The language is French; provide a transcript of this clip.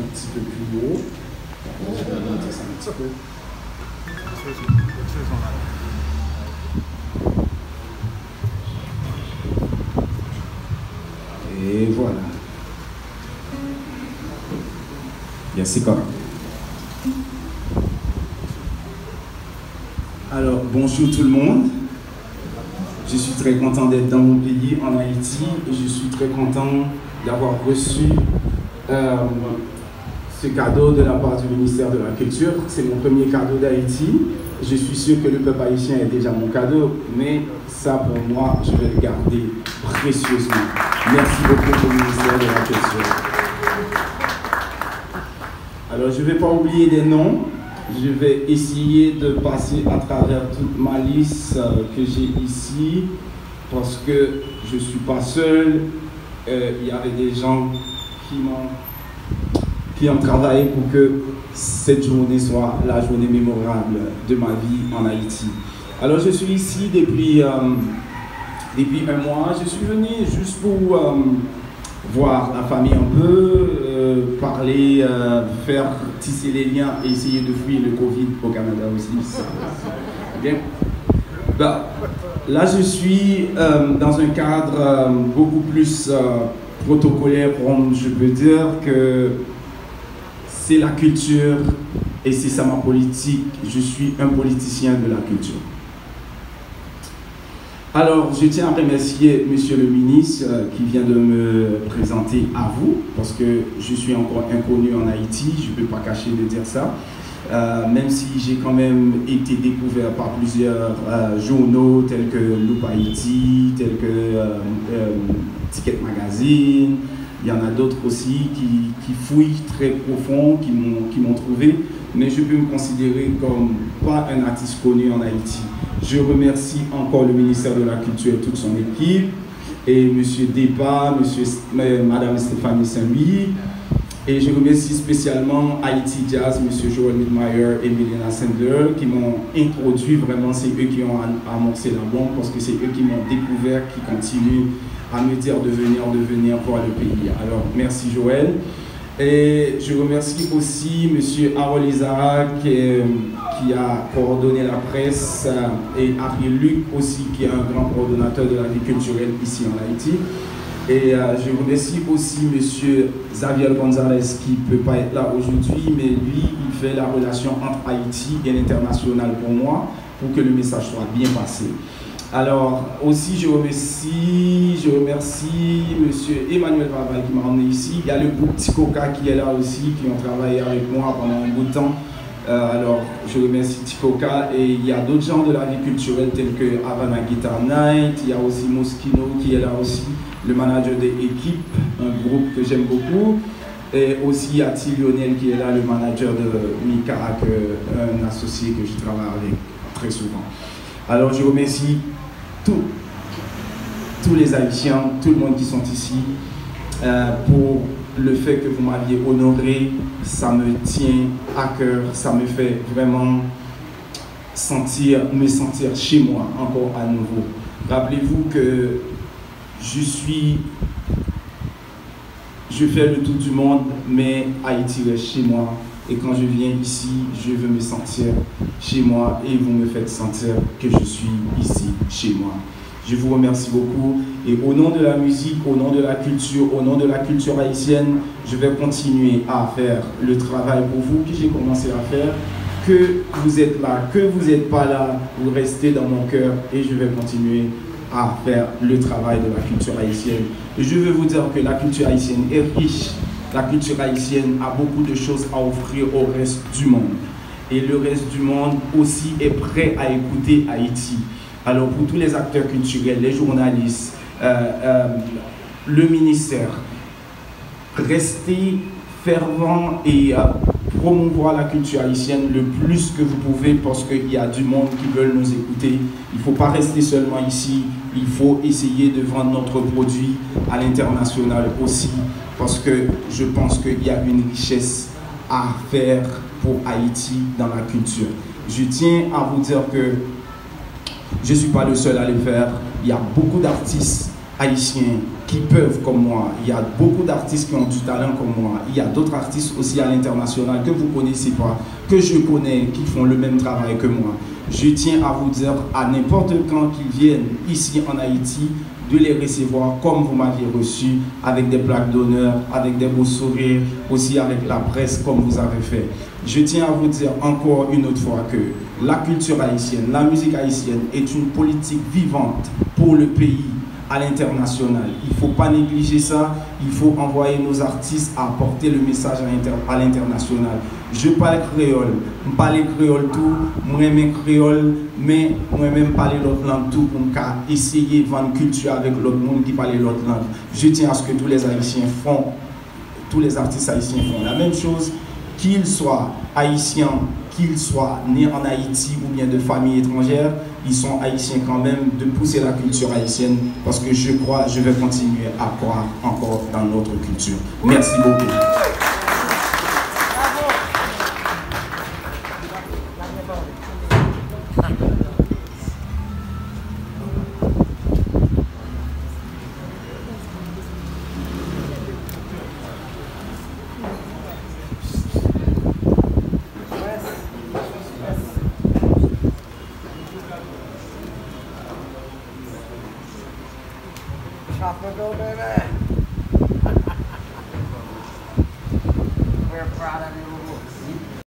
un petit peu plus haut. Je vais monter ça un petit peu. Et voilà. Bien, c'est correct. Alors, bonjour tout le monde. Je suis très content d'être dans mon pays, en Haïti, et je suis très content d'avoir reçu euh, ce cadeau de la part du ministère de la Culture. C'est mon premier cadeau d'Haïti. Je suis sûr que le peuple haïtien est déjà mon cadeau, mais ça pour moi, je vais le garder précieusement. Merci beaucoup au ministère de la Culture. Alors, je ne vais pas oublier des noms. Je vais essayer de passer à travers toute ma liste euh, que j'ai ici parce que je ne suis pas seul. Euh, il y avait des gens qui qui ont travaillé pour que cette journée soit la journée mémorable de ma vie en Haïti. Alors je suis ici depuis, euh, depuis un mois. Je suis venu juste pour voir la famille un peu, euh, parler, euh, faire tisser les liens et essayer de fuir le Covid au Canada aussi. Bah, là, je suis euh, dans un cadre beaucoup plus protocolaire, je peux dire que c'est la culture et c'est ça ma politique. Je suis un politicien de la culture. Alors, je tiens à remercier Monsieur le ministre euh, qui vient de me présenter à vous, parce que je suis encore inconnu en Haïti, je ne peux pas cacher de dire ça. Euh, même si j'ai quand même été découvert par plusieurs euh, journaux tels que Loop Haïti, tels que Ticket Magazine, il y en a d'autres aussi qui, fouillent très profond, qui m'ont trouvé, mais je peux me considérer comme pas un artiste connu en Haïti. Je remercie encore le ministère de la Culture et toute son équipe, et M. Dépa, monsieur, Mme Stéphanie Saint-Louis, et je remercie spécialement Haïti Jazz, M. Joel Midmeyer et Milena Sandler, qui m'ont introduit vraiment, c'est eux qui ont amorcé la bombe, parce que c'est eux qui m'ont découvert, qui continuent à me dire de venir, de venir voir le pays. Alors, merci Joël. Et je remercie aussi M. Harold Isaac qui, a coordonné la presse et Harry Luc aussi qui est un grand coordonnateur de la vie culturelle ici en Haïti. Et euh, je remercie aussi M. Xavier Gonzalez qui ne peut pas être là aujourd'hui, mais lui, il fait la relation entre Haïti et l'international pour moi pour que le message soit bien passé. Alors, aussi, je remercie, je remercie M. Emmanuel Raval qui m'a emmené ici. Il y a le groupe Tikoka qui est là aussi, qui ont travaillé avec moi pendant un bout de temps. Euh, alors, je remercie Tikoka et il y a d'autres gens de la vie culturelle tels que Havana Guitar Night. Il y a aussi Moschino qui est là aussi, le manager des équipes, un groupe que j'aime beaucoup. Et aussi, il y a T. Lionel qui est là, le manager de Mika, un associé que je travaille avec très souvent. Alors, je remercie tous les Haïtiens, tout le monde qui sont ici, euh, pour le fait que vous m'aviez honoré. Ça me tient à cœur, ça me fait vraiment sentir, me sentir chez moi encore à nouveau. Rappelez-vous que je suis, je fais le tour du monde, mais Haïti est chez moi. Et quand je viens ici, je veux me sentir chez moi et vous me faites sentir que je suis ici, chez moi. Je vous remercie beaucoup. Et au nom de la musique, au nom de la culture, au nom de la culture haïtienne, je vais continuer à faire le travail pour vous que j'ai commencé à faire. Que vous êtes là, que vous n'êtes pas là, vous restez dans mon cœur et je vais continuer à faire le travail de la culture haïtienne. Et je veux vous dire que la culture haïtienne est riche la culture haïtienne a beaucoup de choses à offrir au reste du monde. Et le reste du monde aussi est prêt à écouter Haïti. Alors pour tous les acteurs culturels, les journalistes, euh, euh, le ministère, restez fervents et euh, promouvoir la culture haïtienne le plus que vous pouvez parce qu'il y a du monde qui veut nous écouter. Il ne faut pas rester seulement ici, il faut essayer de vendre notre produit à l'international aussi parce que je pense qu'il y a une richesse à faire pour Haïti dans la culture. Je tiens à vous dire que je ne suis pas le seul à le faire. Il y a beaucoup d'artistes haïtiens qui peuvent comme moi. Il y a beaucoup d'artistes qui ont du talent comme moi. Il y a d'autres artistes aussi à l'international que vous connaissez pas, que je connais, qui font le même travail que moi. Je tiens à vous dire à n'importe quand qu'ils viennent ici en Haïti, de les recevoir comme vous m'aviez reçu, avec des plaques d'honneur, avec des beaux sourires, aussi avec la presse comme vous avez fait. Je tiens à vous dire encore une autre fois que la culture haïtienne, la musique haïtienne est une politique vivante pour le pays à l'international. Il ne faut pas négliger ça. Il faut envoyer nos artistes à porter le message à l'international. Je parle créole. Je parle créole tout. Moi-même créole. Mais moi-même parler l'autre langue tout pour essayer de vendre culture avec l'autre monde qui parle l'autre langue. Je tiens à ce que tous les Haïtiens font, tous les artistes haïtiens font la même chose, qu'ils soient haïtiens qu'ils soient nés en Haïti ou bien de familles étrangères, ils sont haïtiens quand même, de pousser la culture haïtienne parce que je crois, je vais continuer à croire encore dans notre culture. Merci beaucoup. Let's go, baby.